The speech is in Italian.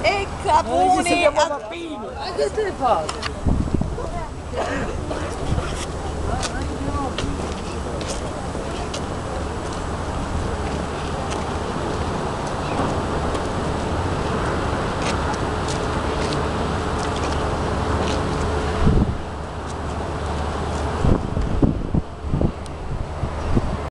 E capone! Ma che stai facendo?